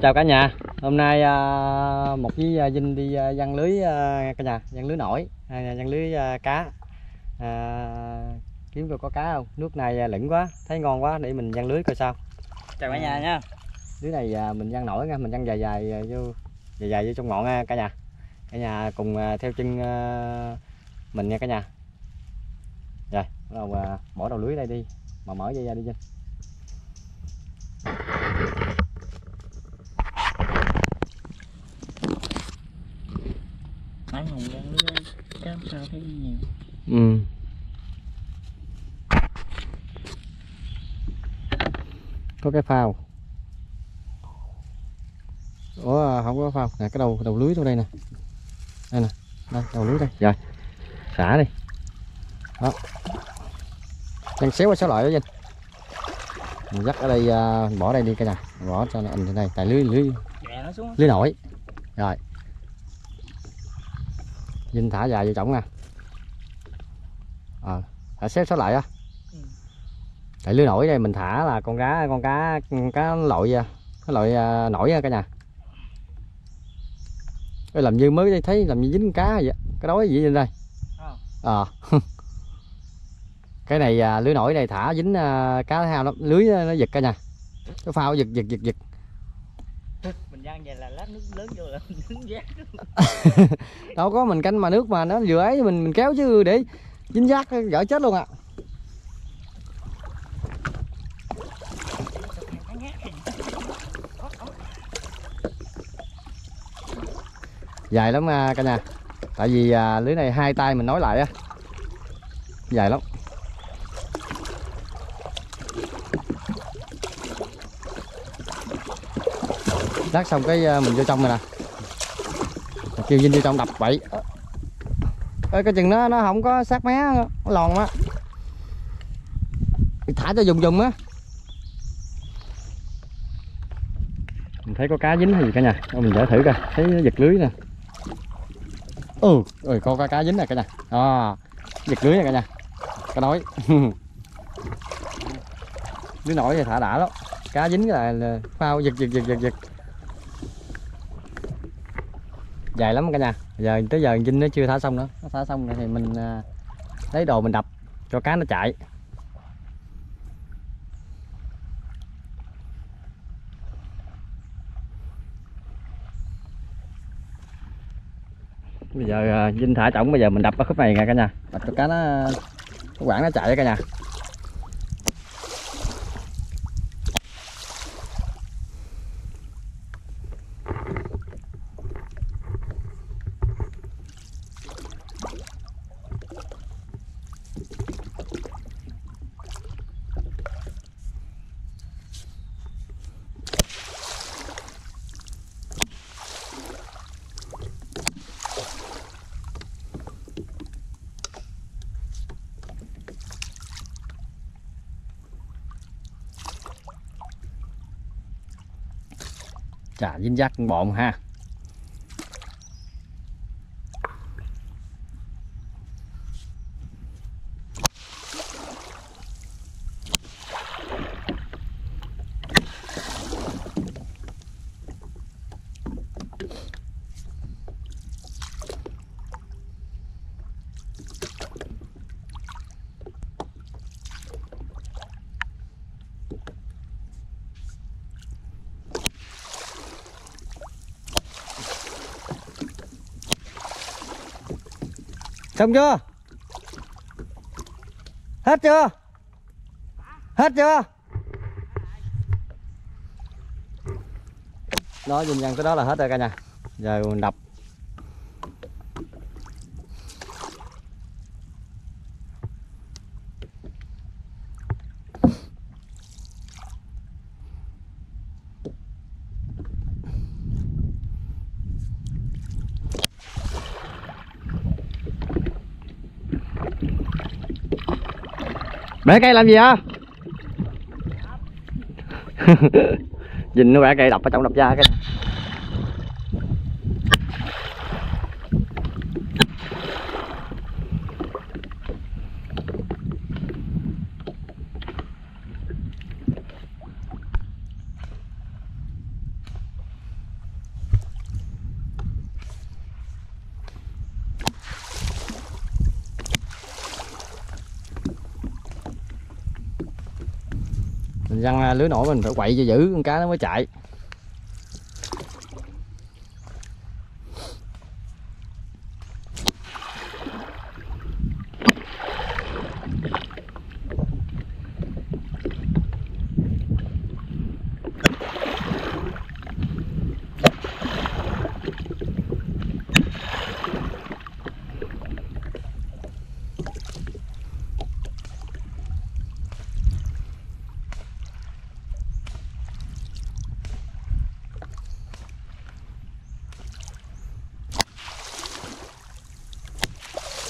Xin chào cả nhà. Hôm nay à, một với à, Vinh đi à, giăng lưới à, cả nhà, giăng lưới nổi, à, giăng lưới à, cá. À, kiếm coi có cá không? Nước này à, lửng quá, thấy ngon quá để mình giăng lưới coi sao. chào cả nhà nha Lưới này à, mình giăng nổi nha, mình giăng dài dài à, vô dài dài vô trong ngọn nha cả nhà. Cả nhà cùng à, theo chân à, mình nha cả nhà. Rồi, bắt đầu à, bỏ đầu lưới đây đi, mà mở dây ra đi Vinh. Nãy hồng đang lưới cám sao thấy nhiều Ừ. Có cái phao. Ủa không có phao. Nè cái đầu đầu lưới trong đây nè. Đây nè. Đây đầu lưới đây. Rồi. Xả đi. Đó. Đang xéo qua xéo lại đó Vinh. Mình dắt ở đây à, bỏ đây đi cả nhà. Bỏ cho nó ảnh trên đây tại lưới lưới nó lưới nổi. Rồi. Vinh thả dài vô trỏng nè. Ờ, thả xéo xéo lại á. Ừ. Tại lưới nổi đây mình thả là con cá con cá con cá à, cái loại à, nổi cả nhà. Ê, làm như mới thấy làm như dính cá vậy, cái đói gì trên đây. Ờ. Ờ. cái này à, lưới nổi này thả dính à, cá hao lắm, lưới nó giật cả nhà. Cái phao giật giật giật giật mình giăng vậy là lát nước lớn vô là mình đứng giác. Đâu có mình canh mà nước mà nó vừa ấy mình mình kéo chứ để dính giác gỡ chết luôn ạ. dài lắm à, cả nhà. Tại vì à, lưới này hai tay mình nói lại á. Dài lắm. Lát xong cái à, mình vô trong này nè. Mình kêu Vinh vô trong đập vậy Ê, cái chừng nó nó không có sát mé nó lòn á. Thả cho dùng dùng á. Mình thấy có cá dính hay gì cả nhà. Mình dở thử coi. Thấy nó giật lưới nè. Ừ ơi con cá cá dính nè cả nhà. À, giật lưới nè cả nhà. Cá nói lưới nổi thì thả đã lắm. Cá dính là phao giật giật giật giật giật dài lắm cả nhà. Giờ tới giờ Vinh nó chưa thả xong nữa. Nó thả xong rồi thì mình à, lấy đồ mình đập cho cá nó chạy. Bây giờ à, Vinh thả trỏng bây giờ mình đập ở khúc này nè cả nhà. Đập cho cá nó cái nó chạy cả nhà. Chả dính dắt con ha. Xong chưa? Hết chưa? Hết chưa? Đó dùng dần tới đó là hết rồi cả nhà. Giờ mình đập. Bẻ cây làm gì á? nhìn nó bẻ cây đập ở trong đập da cái răng lưới nổi mình phải quậy cho giữ con cá nó mới chạy.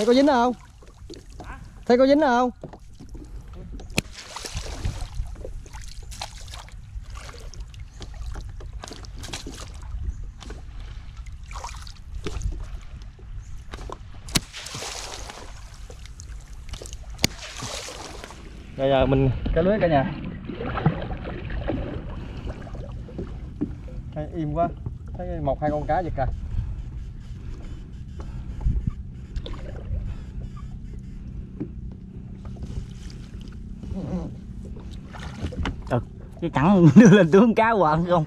Thấy có dính không? Thấy có dính không? Bây giờ mình cái lưới cả nhà. Thấy im quá. Thấy một hai con cá vậy à cái cẳng đưa lên tướng cá quần không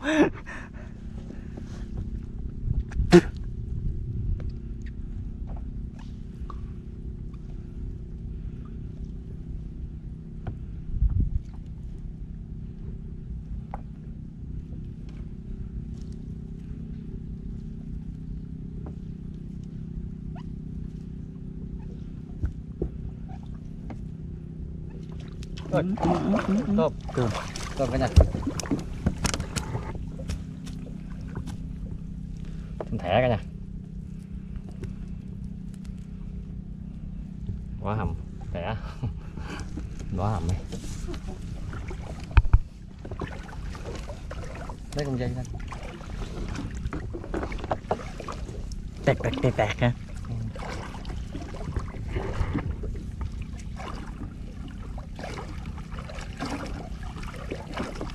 Rồi. tôm Tôm. cái cả nhà thẻ cả nhà quá hầm, thẻ. Quá hầm đi. Lấy con dây lên. Tẹt tẹt tẹt tẹt ha.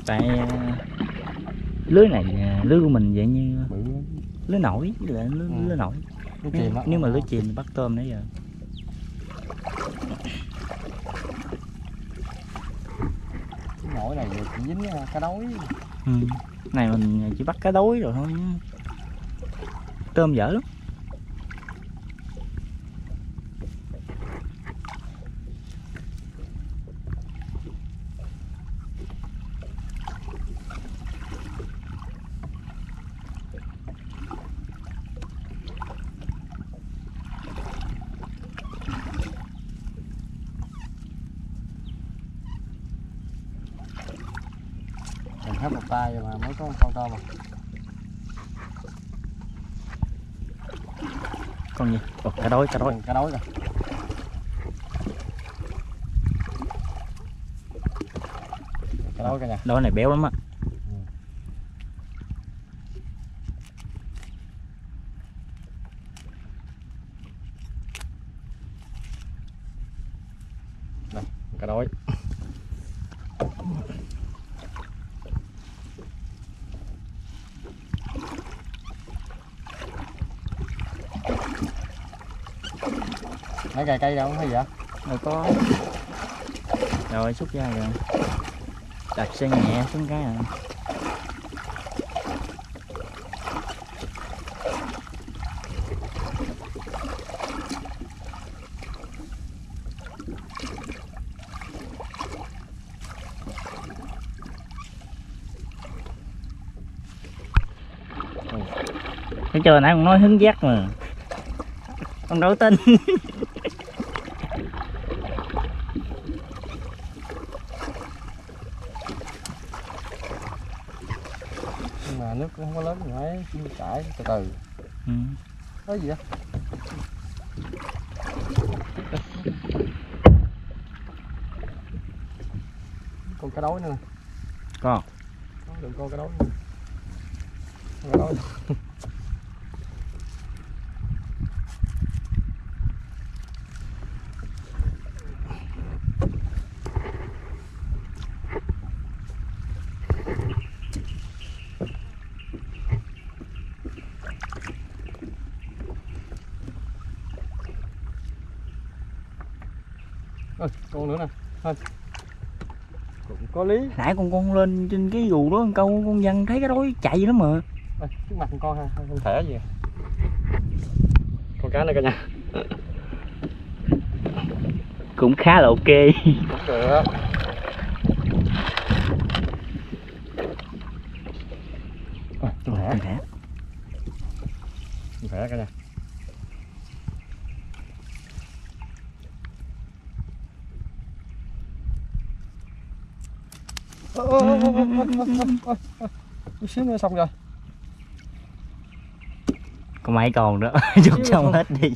Tại ờ, lưới này ờ, lưới của mình dạng như lưới nổi với lại lưới, Ừ. lưới nổi Nó nếu, chìm á. nếu mà lưới chìm thì bắt tôm nãy giờ cái nổi này chỉ dính ờ, cá đối ừ. này mình chỉ bắt cá đối rồi thôi tôm dở lắm mình hết một tay rồi mà mới có con tôm à con gì? Ồ, cá đối cá đối cá đối rồi. Cá đối cả nhà. Đối này béo lắm á mấy cây đâu gì vậy? Đâu có rồi xúc ra rồi. Đặt xe nhẹ xuống cái à. Thấy chưa nãy con nói hứng giác mà. Con đâu tin nhưng mà nước cũng không có lớn như ấy chảy từ từ. Ừ. có gì vậy? Con cá đối nữa Con. Có, đừng con cá đối nữa. Con cá đối Ôi, con nữa nè. Thôi. Cũng có lý. Nãy con con lên trên cái dù đó con câu con văn thấy cái đói chạy lắm mà. Ê, trước mặt con ha không thể gì à? con cá này cả nhà. Cũng khá là ok. Cũng được chút xíu nữa xong rồi. Còn mấy còn đó chút xong hết đi.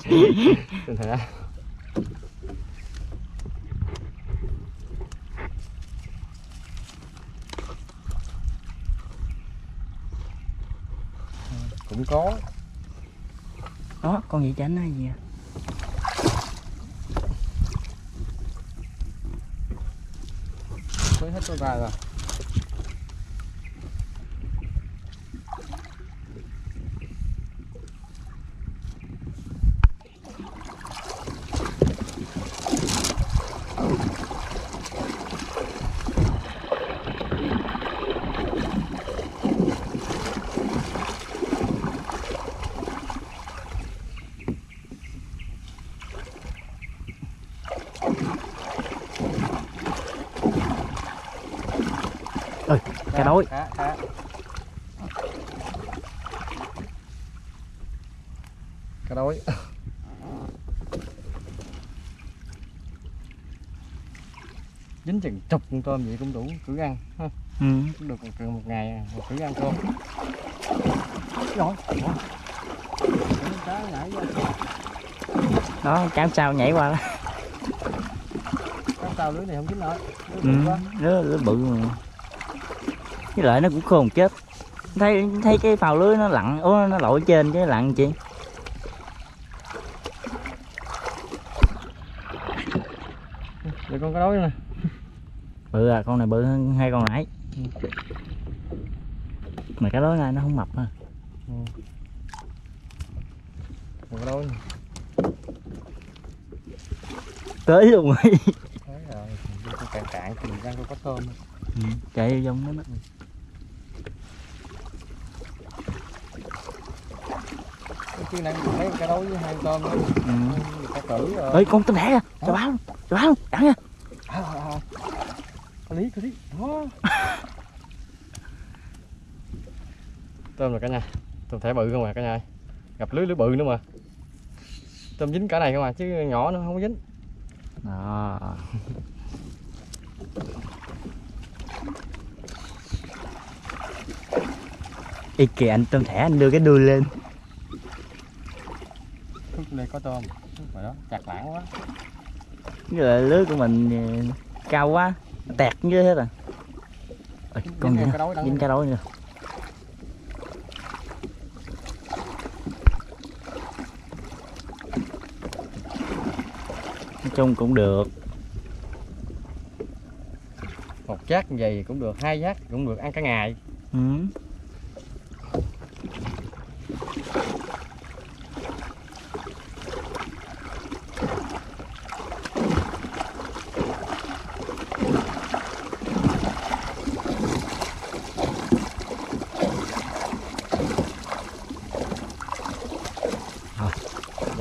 Cũng có. Đó con gì chánh hay gì à? hết tôi ra rồi cá đối cá cá cá đối dính chừng chục con tôm vậy cũng đủ cử ăn ha. Ừ. cũng được một, một ngày một cử ăn tôm rồi đó cá sao nhảy qua đó. Cá sao lưới này không dính nổi lưới ừ. nó bự mà với lại nó cũng khôn chết. Thấy thấy cái phào lưới nó lặn ố nó lội trên chứ lặn chị. Để con cá đối nè? Bự à con này bự hơn hai con nãy. Mà cái đó này nó không mập à con cá đối nè? Tới luôn rồi. Rồi, cạn cạn thì con có tôm. Ừ. chạy vô đó, đó. Chứ nãy mình thấy cá đối với hai con tôm đó. Ừ. rồi ơi con tinh thẻ à? Cho báo cho báo đẳng nha. À, à, à. có lý có lý. Đó. Tôm rồi cả nhà. Tôm thẻ bự không à cả nhà ơi. gặp lưới lưới bự nữa mà. Tôm dính cả này không à chứ nhỏ nó không có dính. Đó. Ê kìa anh tôm thẻ anh đưa cái đuôi lên đây có tôm. Rồi đó chặt lãng quá. Cái là lưới của mình cao quá nó tẹt như thế rồi. Ôi, con đó dính cá đối nữa. Nói chung cũng được. Một chát như vậy cũng được hai chát cũng được ăn cả ngày. Ừ.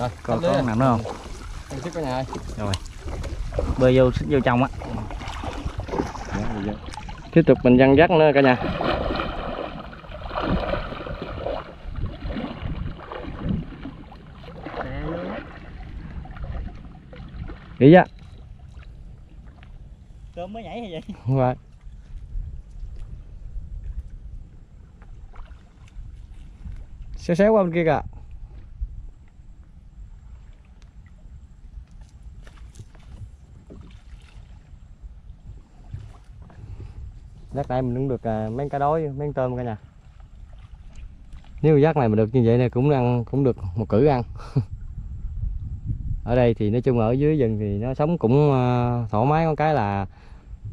rồi còn cắt lưới có à. nằm nữa không? Trước cả nhà ơi. Bơi vô xích vô trong á. Tiếp tục mình dăng dắt nữa cả nhà. Đi ra tôm mới nhảy hay vậy Không phải Xéo xéo qua bên kia kìa Giác này mình cũng được à, mấy cá đối, mấy con tôm cả nhà. Nếu giác này mà được như vậy này cũng ăn cũng được một cử ăn. Ở đây thì nói chung ở dưới rừng thì nó sống cũng à, thoải mái. Có cái là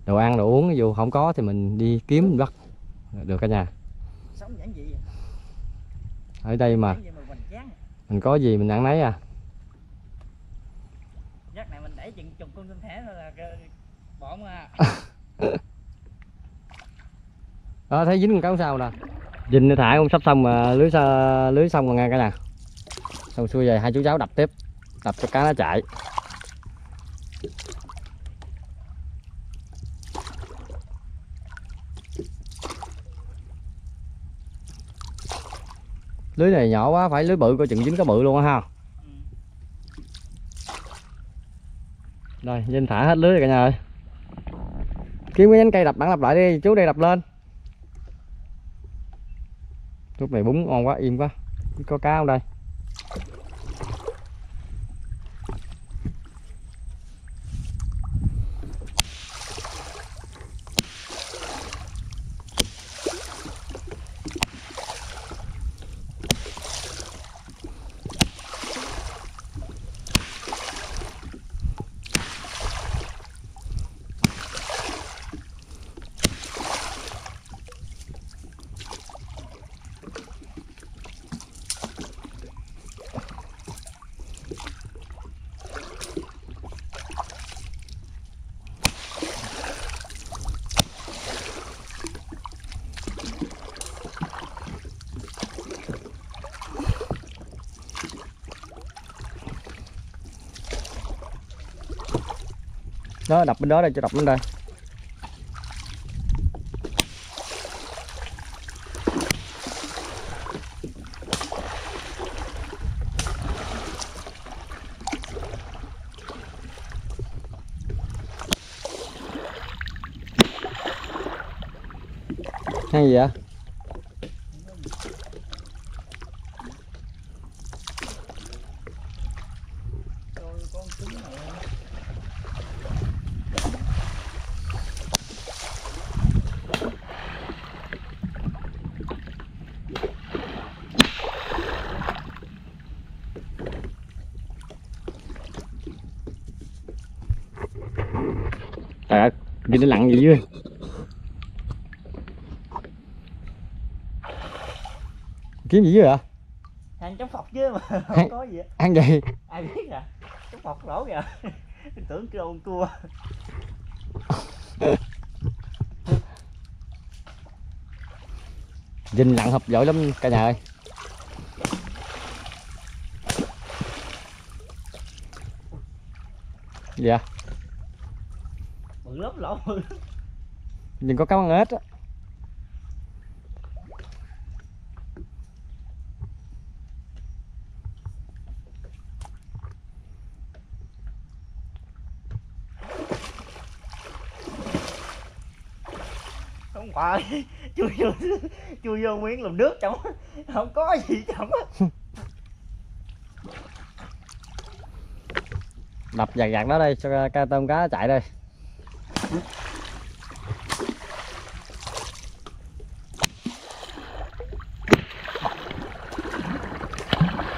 đồ ăn đồ uống dù không có thì mình đi kiếm mình bắt. Được cả nhà. Ở đây mà mình có gì mình ăn nấy à. Giác này mình đẩy chừng chục con tinh thể thôi là bỏ mà Đó, thấy dính con cá sao nè? Dinh thả không sắp xong mà lưới lưới xong rồi nghe cái nè xong xuôi về hai chú cháu đập tiếp đập cho cá nó chạy. Lưới này nhỏ quá phải lưới bự coi chừng dính cá bự luôn á ha. Rồi Vinh thả hết lưới rồi cả nhà ơi. Kiếm cái nhánh cây đập bản đập lại đi chú đây đập lên lúc này bún ngon quá im quá. Có cá không đây? Đó đập bên đó đây cho đập bên đây. Hay gì vậy trời nhìn nó lặn gì dưới. Kiếm gì dưới vậy? Hàng chống phọc chứ mà không có gì ăn gì? Ai biết à? Chống phọc lỗ kìa. Tưởng kêu con cua. Vinh lặn hợp giỏi lắm cả nhà ơi. Dạ bự lắm lỗ. Đừng có cá măng ếch á. Không phải. Chui vô chui vô miếng làm nước trong không có gì trong đập dạt dạt đó đây cho ca tôm cá chạy đây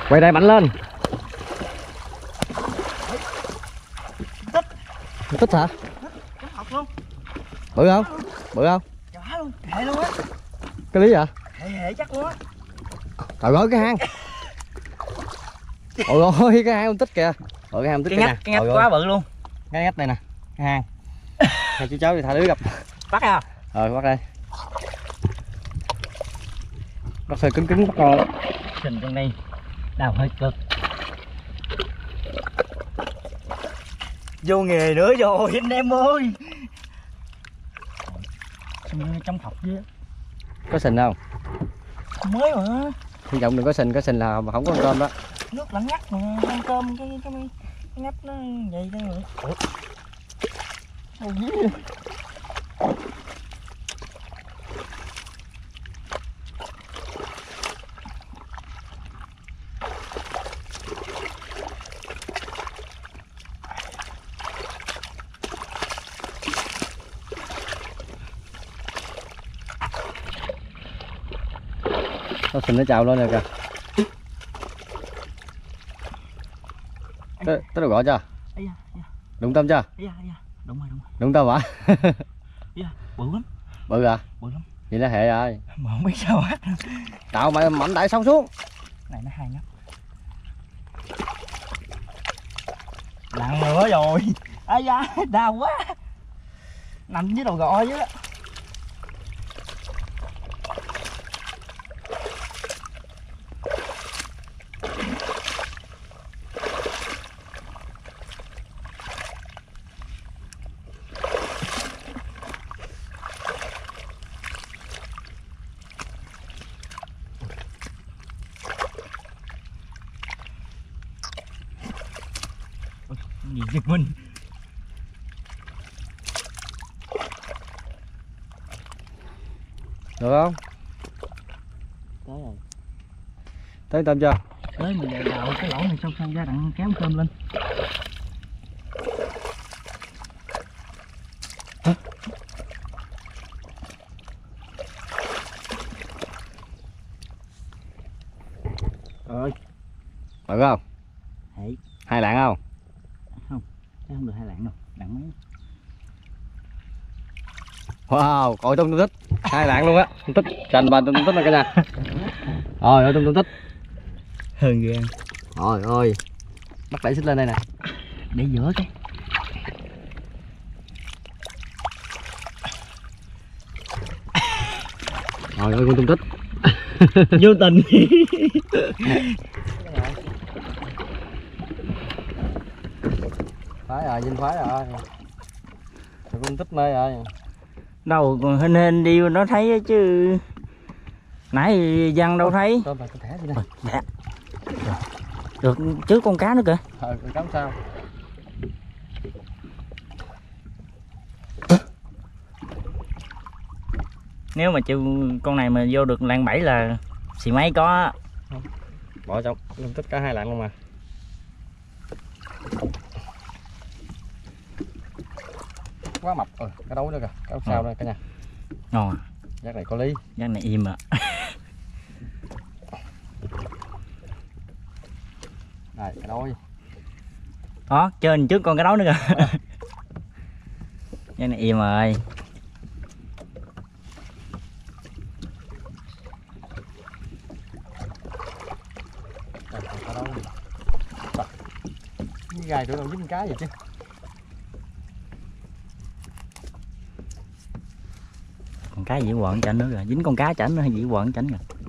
quay đây mạnh lên. Tích. tích hả? Luôn bự không? Bự không? Chả luôn hệ luôn á cái lý vậy? Hệ hệ chắc luôn á trời ơi cái hang. Ôi ôi cái hang không tích kìa. Ôi cái hang không tích cái cái ngắt Ôi ôi, quá bự luôn. Cái ngắt đây nè. Cái hang hai chú cháu đi thả lưới gặp. Bắt à rồi bắt đây. Bắt hơi cứng cứng bắt con. Sình trong đây đào hơi cực. Vô nghề nữa rồi anh em ơi. Trong phọc chứ. Có sình không? Mới mà. Hy vọng đừng có sình có sình là mà không có con tôm đó. Nước lẫn ngắt mà ăn cơm cái cái cái, ngắt nó vậy đây rồi Ủa? Sao dí nó sình nó chào lên rồi kìa. Tới tới gọi chưa? Ây da, đụng tâm chưa? Da. Đúng tâm hả da, bự lắm. Bự à? Bự lắm. Vậy là hệ rồi. Mà không biết sao bắt tạo mày mạnh đại sâu xuống. Này nó hai nhóc nặng nữa rồi ai da đau quá. Nằm dưới đầu gò chứ gì chứ mình được không tới rồi thấy tôm chưa? Tới mình đào đào cái lỗ này xong xong ra đặng kéo cơm lên. Rồi được không? Đấy. hai lạng không? Chắc không được hai lạng đâu đặng mấy. Wow coi tôm tôm tích hai lạng luôn á. Tôm tích trành và tôm tôm tích nè cả nhà. Rồi tôm tôm tích hơn ghê. Rồi ơi. Bắt đẩy xích lên đây nè. Để giữa cái. Rồi ơi con tôm tích. Vô tình. Phái rồi nhìn phái rồi. Rồi con tôm tích mê rồi. Đâu còn hình hình đi nó thấy chứ. Nãy văn đâu thấy? Tôm là con thẻ nè Dạ. Được chứ con cá nữa kìa. Ờ con sao? Nếu mà chịu con này mà vô được lạng bảy là xì mấy có. Bỏ trong tích cả hai lạng luôn mà. Quá mập. Rồi cái đấu nữa kìa. Cái sao đây cả nhà? Ngon à, giác này có lý. Giác này im à này cái đấu đó trên trước con cái đó nữa kìa. Giác này im rồi. Cái. Cái gài tụi đâu dính cái gì chứ? Con cá dĩ quận chảnh nữa rồi dính con cá chảnh dĩ quận chảnh rồi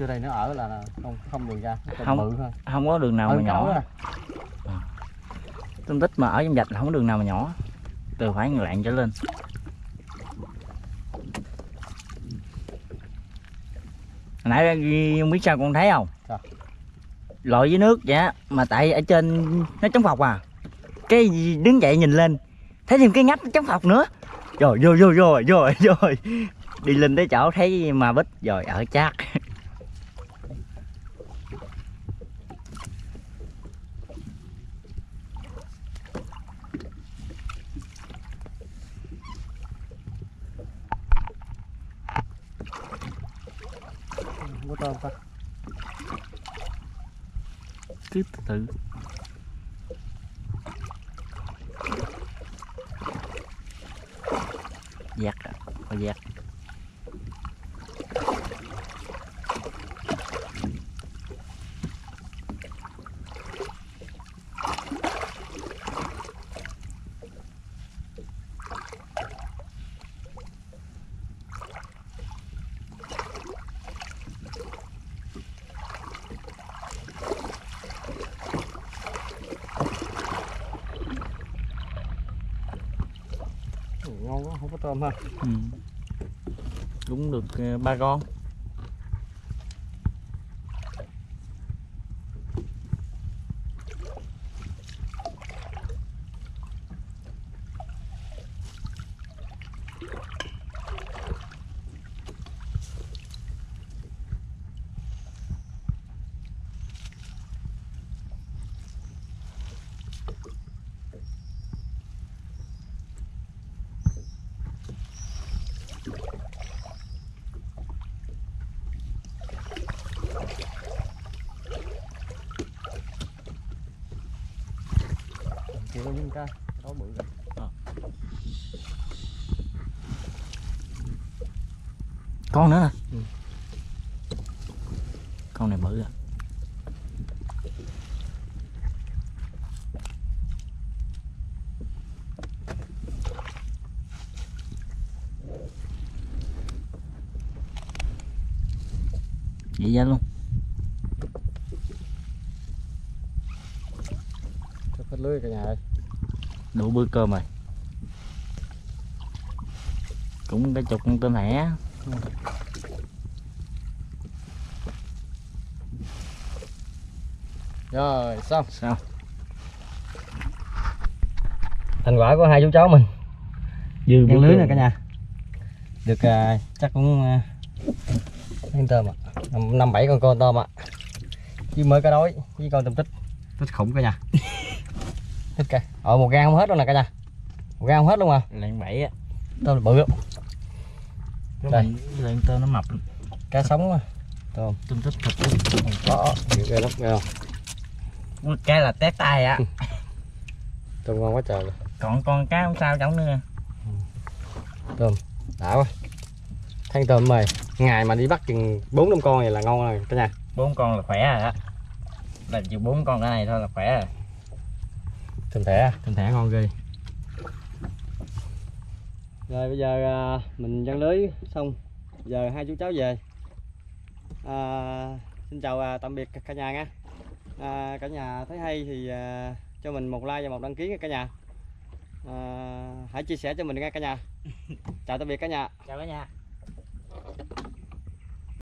vô đây nó ở là không không đường ra Không. bự thôi không có đường nào mà Hơn nhỏ. nè. tôm tích mà ở trong dạch là không có đường nào mà nhỏ. Từ phải lạng trở lên. Hồi nãy không biết sao con thấy không? Sao? lội dưới nước vậy á, mà tại ở trên nó chống phọc à. Cái đứng dậy nhìn lên thấy thêm cái ngách chống phọc nữa. Rồi vô vô vô rồi vô. Rồi đi lên tới chỗ thấy mà bích rồi ở chát không có tôm ta cứ từ từ giặt à, có giặt Ừ, ngon có tôm ha ừ. đúng được ờ, ba con chịu có dính cái cái đó bự rồi con nữa nè Ừ. con này bự à vậy ra luôn. Cho hết lưới cả nhà ơi. Đủ bữa cơm rồi. Cũng cái chục con tôm thẻ rồi xong. Sao? Thành quả của hai chú cháu mình. Dư Ăn lưới nè cả nhà. Được à, chắc cũng à, mấy con tôm ạ năm bảy con con tôm ạ. Chứ mới cá đối với con tôm tích tích khủng cả nhà. Thích cả ờ một gan không hết luôn nè cả nhà. Một gan không hết luôn à. Lần bảy á. Tôm bự. Cái Đây. lần tôm nó mập cá sống tôm. tôm tích thịt. Có. Nhiều ghê lắm ghê không? Cái là tét tay á. Tôm ngon quá trời luôn. Còn con cá không sao chẳng nữa đã quá than tôm mày ngày mà đi bắt chừng bốn năm con này là ngon rồi cả nhà. Bốn con là khỏe rồi á làm chừng bốn con cái này thôi là khỏe rồi. Tôm thẻ. Tôm thẻ ngon ghê. Rồi bây giờ à, mình giăng lưới xong. Giờ hai chú cháu về. À, xin chào à, tạm biệt cả nhà nha. À, cả nhà thấy hay thì à, cho mình một like và một đăng ký nha cả nhà. À, hãy chia sẻ cho mình nha cả nhà. Chào tạm biệt cả nhà. Chào cả nhà